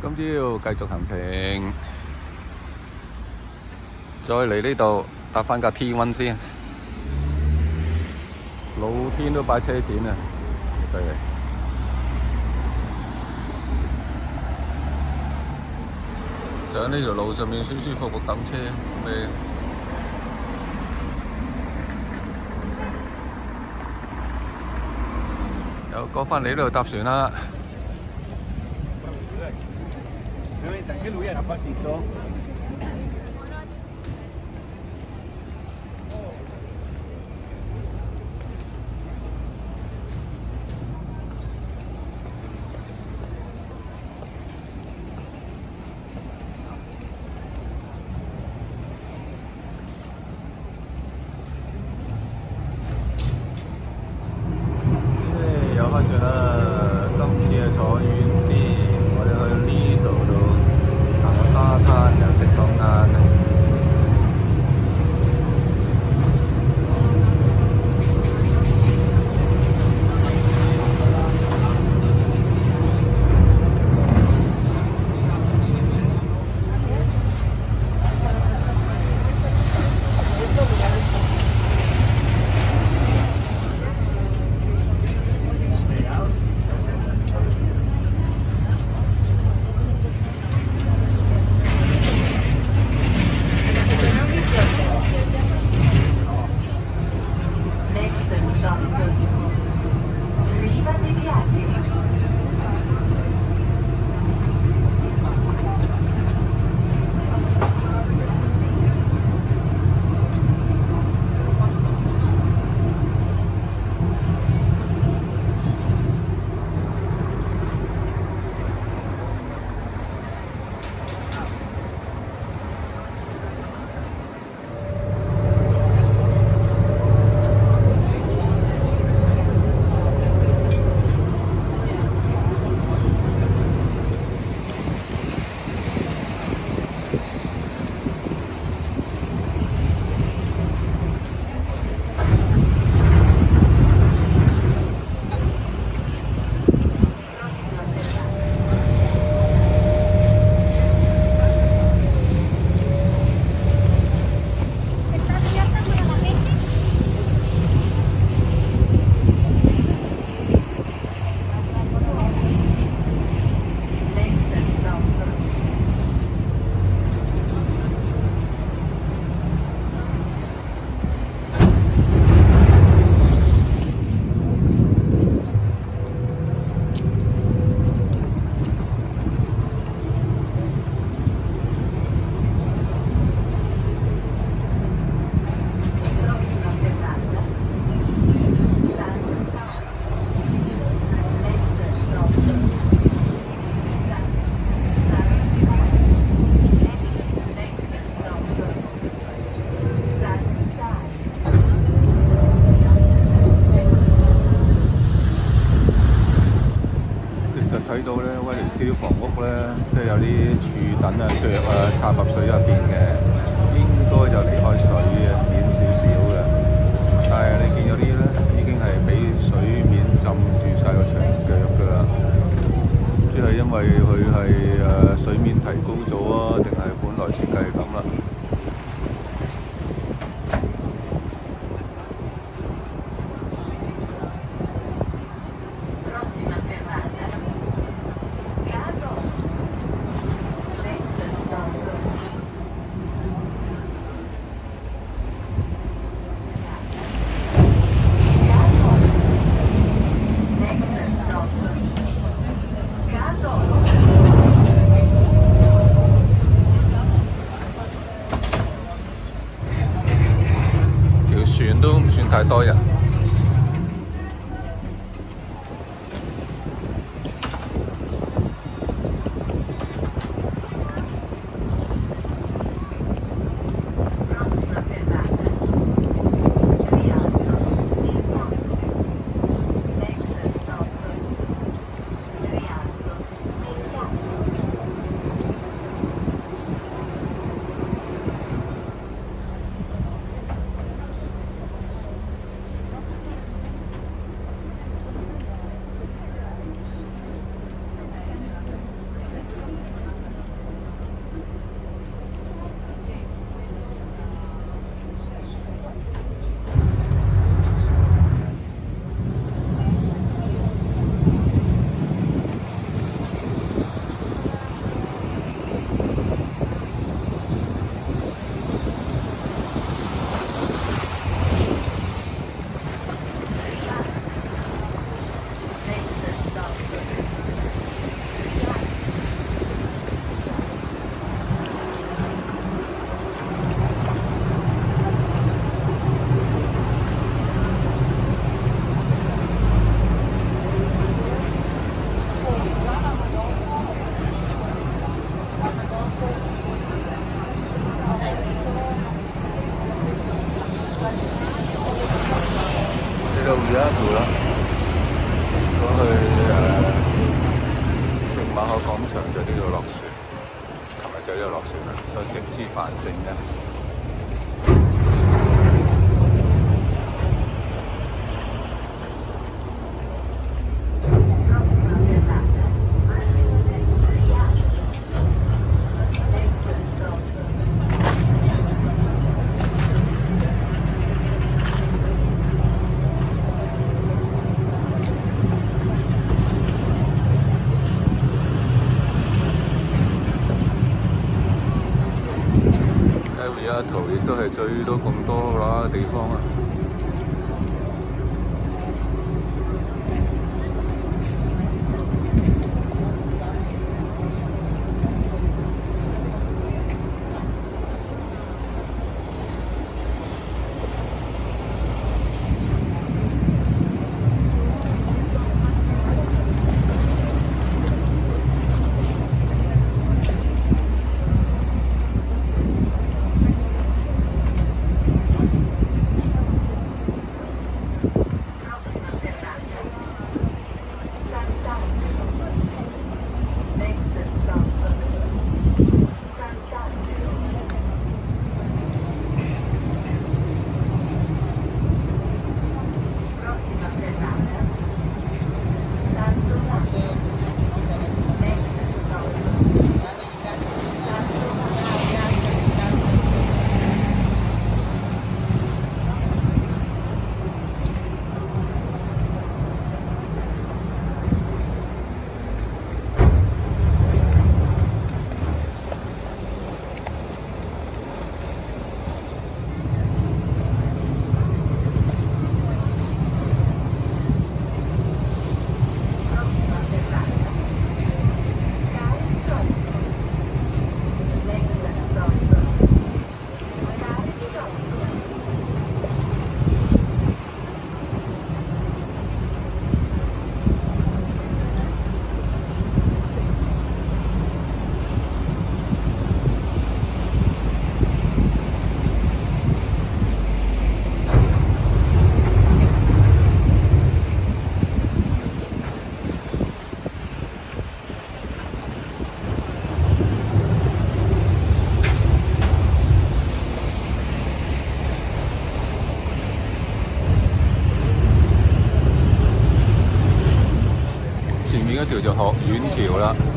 今朝繼續行程，再嚟呢度搭翻架 T1 先，老天都擺車展啊，犀利！就喺呢條路上面舒舒服服等車，咩？又過翻嚟呢度搭船啦。ovviamente anche lui era partito 少，房屋咧，都有啲柱等啊、腳啊插入水入邊嘅，應該就離開水啊淺少少嘅。但係你見有啲咧，已經係俾水面浸住晒個長腳噶啦。即係因為佢係誒水面提高咗啊，定係本來設計咁啦？條船都唔算太多人。條就學院橋啦。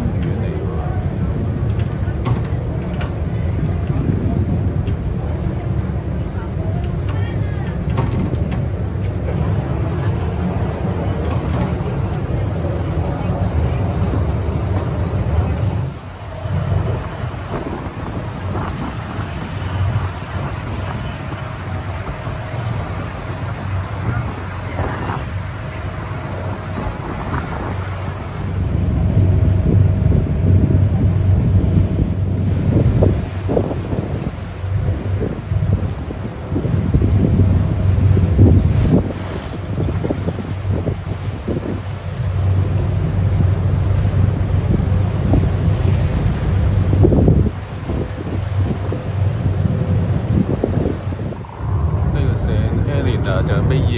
you.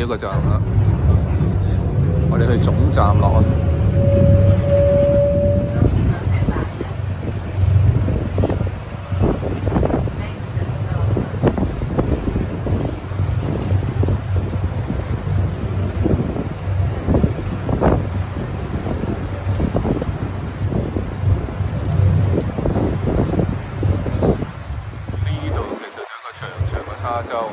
一個站啦，我哋去總站落。沙洲